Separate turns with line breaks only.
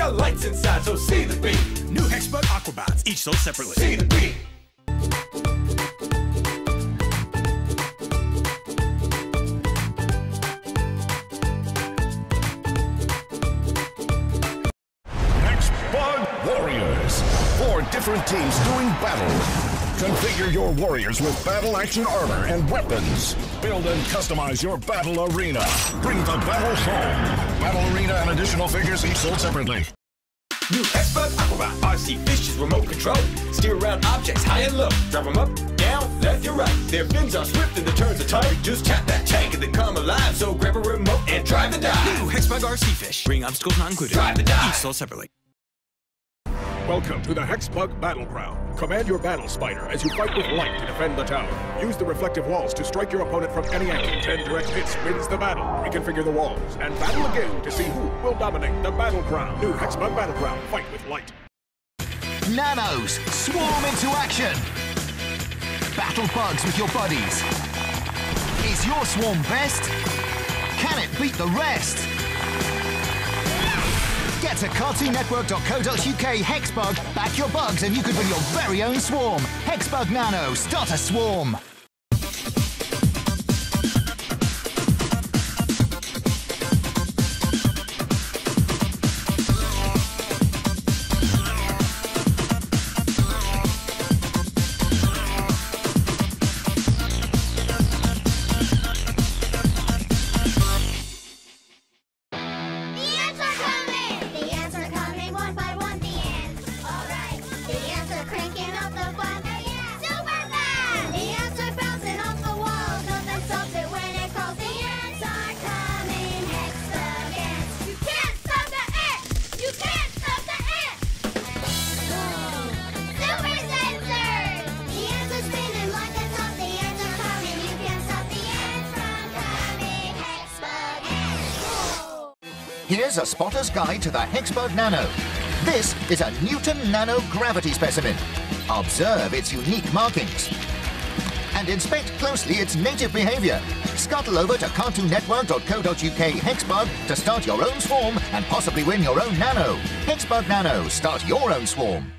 got lights inside, so see the beat.
New Hexbug Aquabots, each sold separately.
See the beat.
Hexbug Warriors. Four different teams doing battle. Configure your warriors with battle action armor and weapons. Build and customize your battle arena. Bring the battle home. Battle arena and additional figures each sold separately.
New Hexbug Aquabot RC Fishes remote control. Steer around objects high and low. Drop them up, down, left, and right. Their fins are swift and the turns are tight. Just tap that tank and they come alive. So grab a remote and drive the dive.
New Hexbug RC Fish. Bring obstacles not included.
Drive the dive.
Each sold separately.
Welcome to the Hexbug Battleground. Command your battle spider as you fight with light to defend the tower. Use the reflective walls to strike your opponent from any angle. 10 direct hits wins the battle. Reconfigure the walls and battle again to see who will dominate the battleground. New Hexbug Battleground. Fight with light.
Nanos, swarm into action! Battle bugs with your buddies. Is your swarm best? Can it beat the rest? Get to cartoonnetwork.co.uk Hexbug, back your bugs and you could win your very own swarm. Hexbug Nano, start a swarm. Here's a spotter's guide to the Hexbug Nano. This is a Newton Nano gravity specimen. Observe its unique markings. And inspect closely its native behavior. Scuttle over to cartoonnetwork.co.uk Hexbug to start your own swarm and possibly win your own Nano. Hexbug Nano, start your own swarm.